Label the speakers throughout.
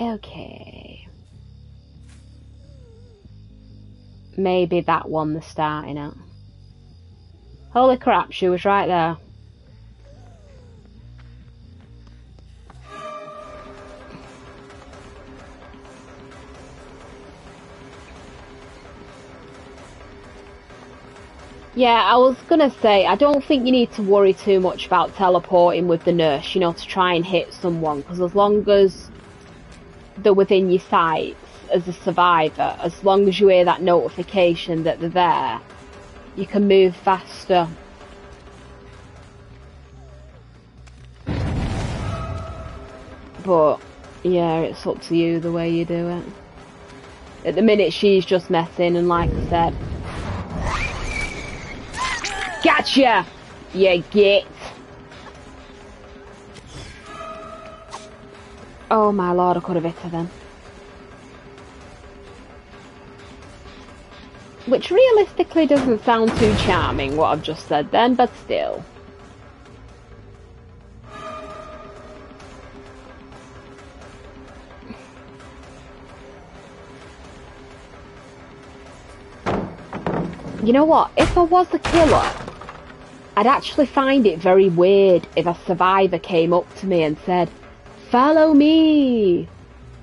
Speaker 1: Okay. Maybe that one they're starting at. Holy crap, she was right there. Yeah, I was gonna say, I don't think you need to worry too much about teleporting with the nurse, you know, to try and hit someone, because as long as they're within your sights as a survivor, as long as you hear that notification that they're there, you can move faster. But, yeah, it's up to you the way you do it. At the minute, she's just messing, and like I said, Gotcha! You get. Oh my lord, I could have hit her then. Which realistically doesn't sound too charming, what I've just said then, but still. You know what? If I was the killer, I'd actually find it very weird if a survivor came up to me and said, Follow me!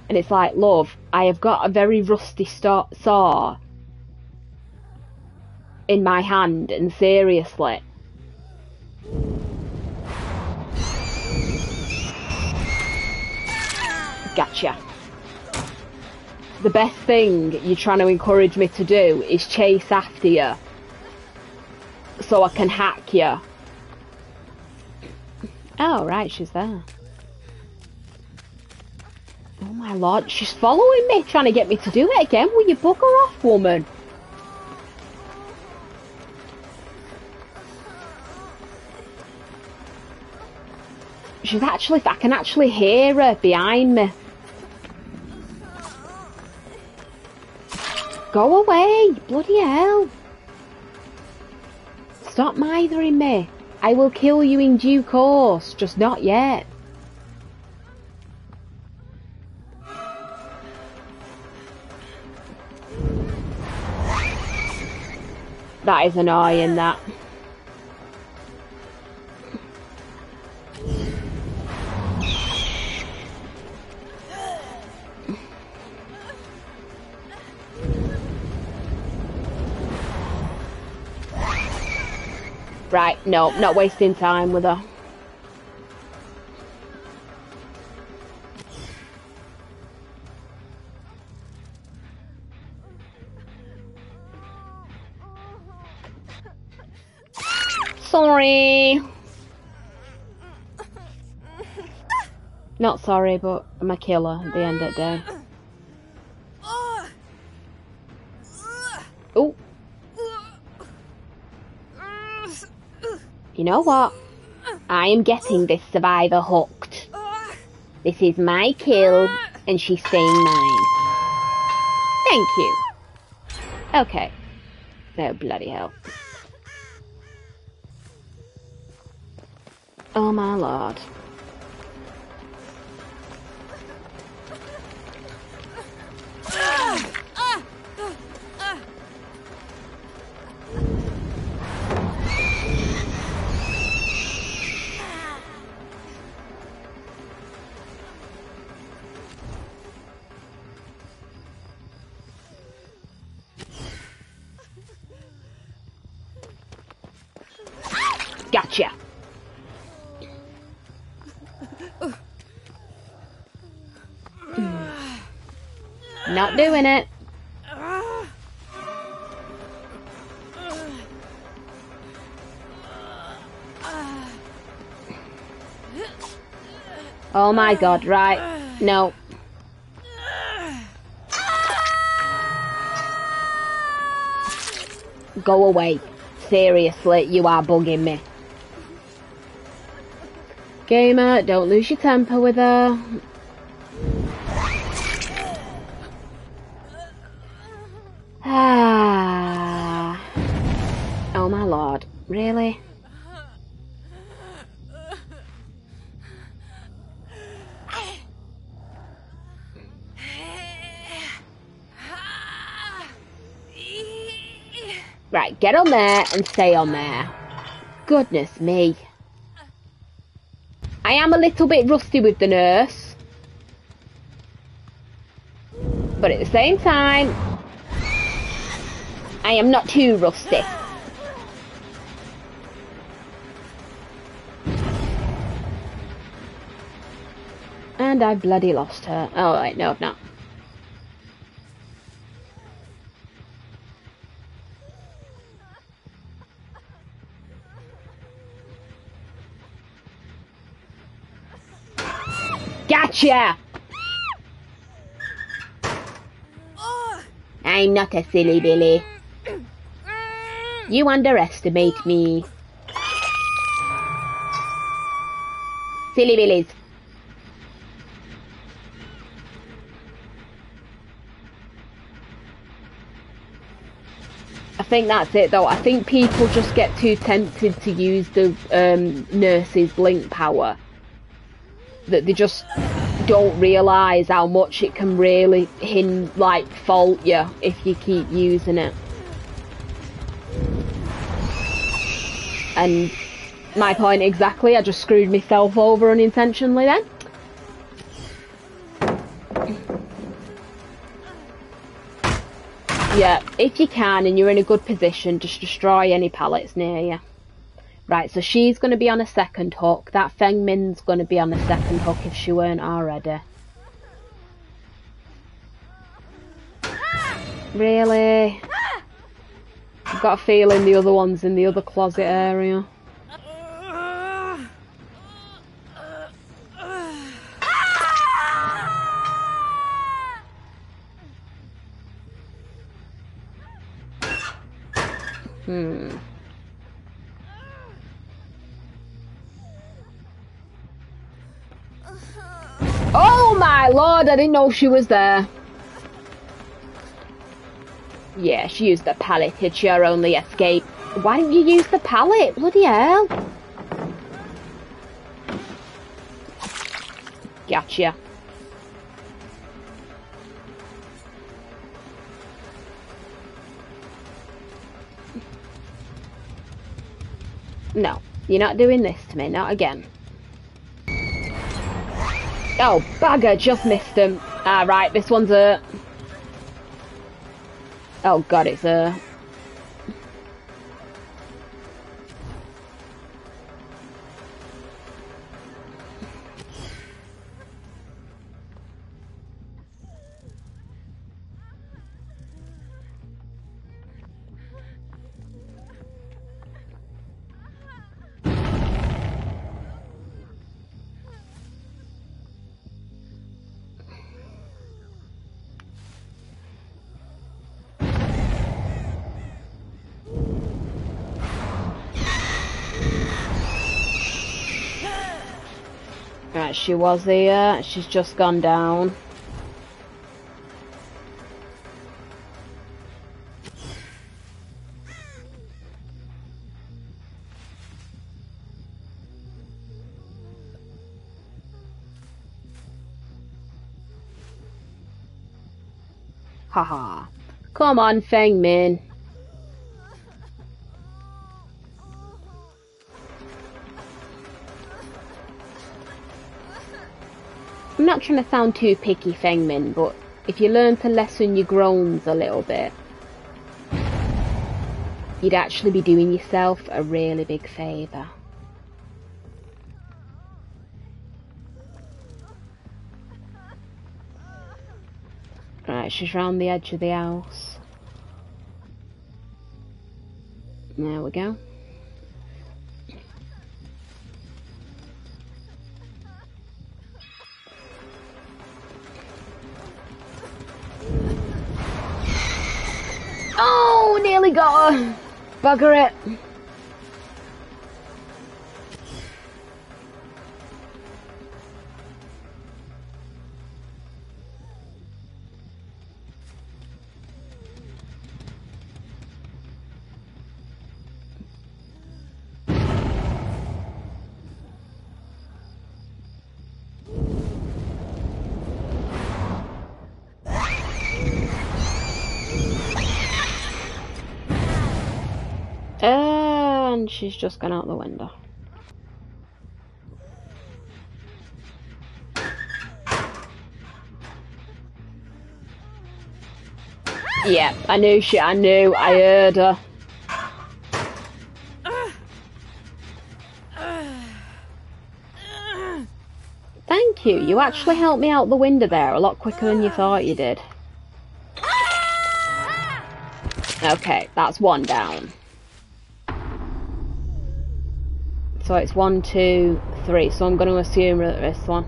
Speaker 1: And it's like, love, I have got a very rusty saw in my hand, and seriously. Gotcha. The best thing you're trying to encourage me to do is chase after you so I can hack you. Oh, right, she's there. Oh my lord, she's following me, trying to get me to do it again. Will you bugger off, woman? She's actually, I can actually hear her behind me. Go away, bloody hell. Stop mithering me. I will kill you in due course, just not yet. That is annoying, that. Right, no, not wasting time with her. Not sorry, but I'm a killer at the end of the day. Oh. You know what? I am getting this survivor hooked. This is my kill, and she's staying mine. Thank you. Okay. Oh, bloody hell. Oh my lord. Not doing it. Oh my god, right. No. Go away. Seriously, you are bugging me. Gamer, don't lose your temper with her. Right, get on there and stay on there. Goodness me. I am a little bit rusty with the nurse. But at the same time, I am not too rusty. And I bloody lost her. Oh, wait, no, I've not. Gotcha! I'm not a silly Billy. You underestimate me. Silly Billies. I think that's it though. I think people just get too tempted to use the um, nurse's blink power that they just don't realise how much it can really hin like fault you if you keep using it. And my point exactly, I just screwed myself over unintentionally then. Yeah, if you can and you're in a good position, just destroy any pallets near you. Right, so she's going to be on a second hook. That Feng Min's going to be on a second hook if she weren't already. Really? I've got a feeling the other one's in the other closet area. Lord, I didn't know she was there. Yeah, she used the pallet. It's your only escape. Why didn't you use the pallet? Bloody hell. Gotcha. No, you're not doing this to me, not again. Oh, bugger, just missed him. Ah, right, this one's a... Oh god, it's a... She was here. She's just gone down. Haha. Come on, Feng. Not trying to sound too picky, Feng Min, but if you learn to lessen your groans a little bit, you'd actually be doing yourself a really big favour. Right, she's round the edge of the house. There we go. Oh, nearly got her. Bugger it. She's just gone out the window. Yeah, I knew she, I knew, I heard her. Thank you, you actually helped me out the window there a lot quicker than you thought you did. Okay, that's one down. So it's one, two, three. So I'm going to assume that this one.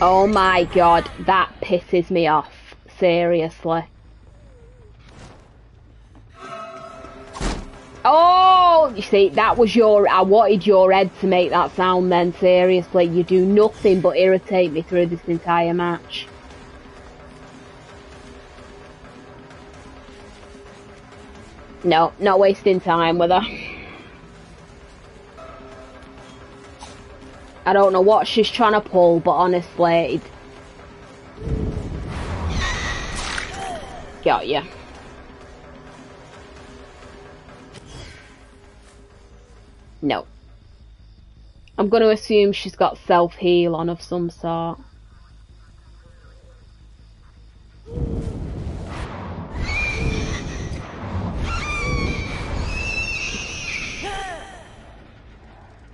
Speaker 1: Oh my god, that pisses me off. Seriously. Oh, you see, that was your, I wanted your head to make that sound then, seriously. You do nothing but irritate me through this entire match. No, not wasting time with her. I don't know what she's trying to pull, but honestly, it... got you. No. I'm going to assume she's got self-heal on of some sort.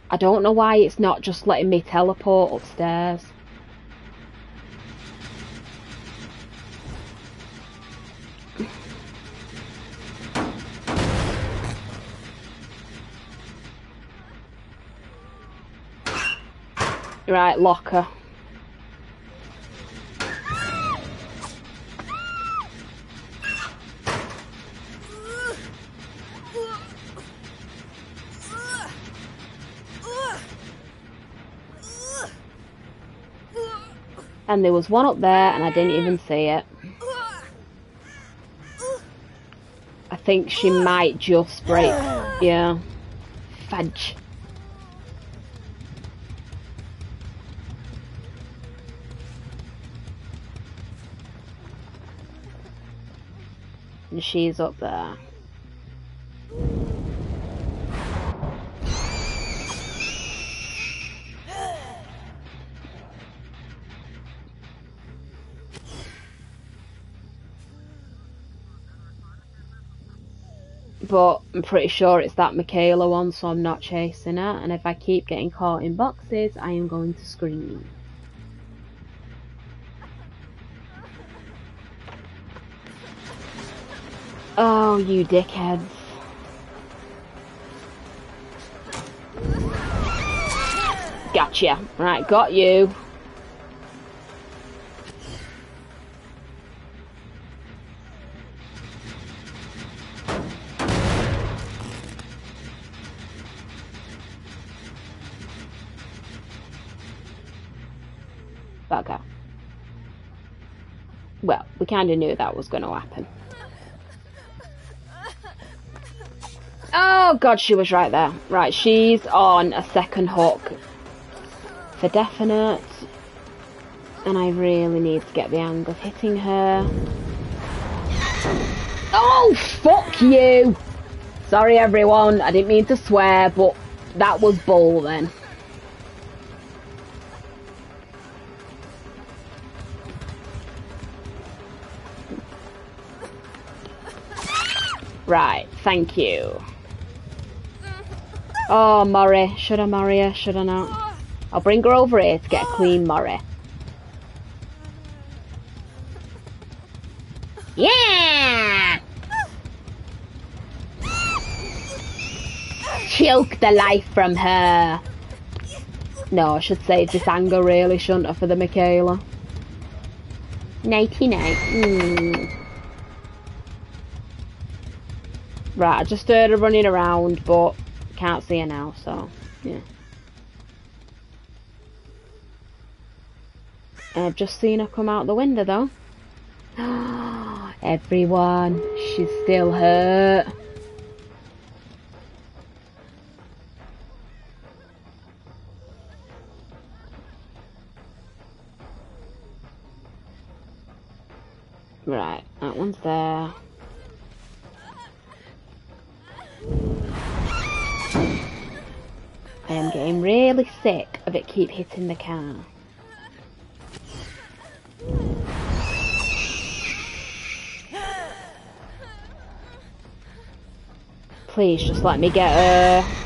Speaker 1: I don't know why it's not just letting me teleport upstairs. Right, locker. And there was one up there and I didn't even see it. I think she might just break. Yeah. Fudge. And she's up there. but I'm pretty sure it's that Mikaela one, so I'm not chasing her. And if I keep getting caught in boxes, I am going to scream. Oh, you dickheads. Gotcha. Right, got you. Bugger. Well, we kind of knew that was going to happen. Oh god, she was right there. Right, she's on a second hook for definite. And I really need to get the hang of hitting her. Oh, fuck you! Sorry everyone, I didn't mean to swear, but that was bull then. Right, thank you. Oh, Mori. Should I Mori her? Should I not? I'll bring her over here to get a clean Mori. Yeah! Choke the life from her. No, I should save this anger really, shouldn't I, for the Mikaela? Nighty night. Mm. Right, I just heard her running around, but can't see her now, so yeah. I've just seen her come out the window though. Everyone, she's still hurt. Right, that one's there. I am getting really sick of it keep hitting the car. Please just let me get her.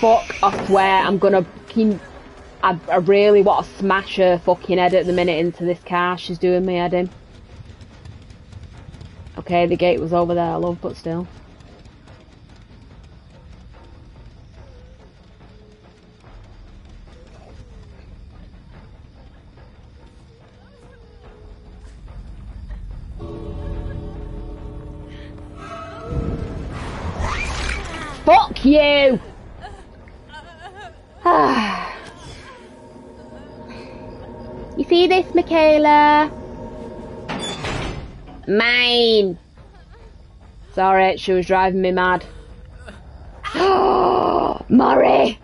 Speaker 1: Fuck, I swear, I'm gonna fucking... I, I really want to smash her fucking head at the minute into this car she's doing me head in. Okay, the gate was over there, I love, but still. Fuck you! See this, Mikaela? Mine! Sorry, she was driving me mad. Mori!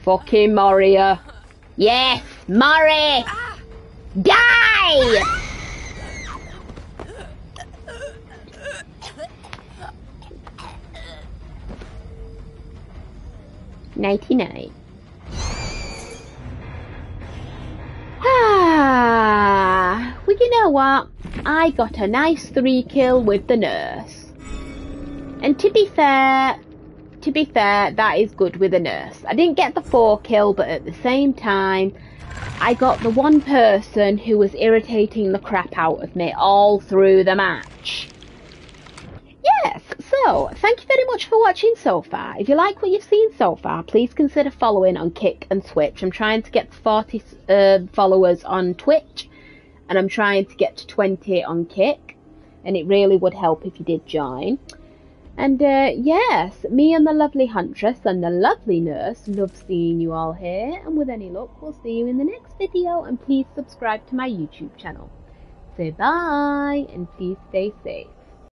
Speaker 1: Fucking Moria. Yes, Mori! Die! 99. Ah, well you know what? I got a nice three kill with the nurse. And to be fair, to be fair, that is good with a nurse. I didn't get the four kill, but at the same time, I got the one person who was irritating the crap out of me all through the match. So thank you very much for watching so far. If you like what you've seen so far, please consider following on Kick and Twitch. I'm trying to get 40 uh, followers on Twitch, and I'm trying to get to 20 on Kick, and it really would help if you did join. And uh, yes, me and the lovely huntress and the lovely nurse love seeing you all here, and with any luck, we'll see you in the next video, and please subscribe to my YouTube channel. Say bye, and please stay safe.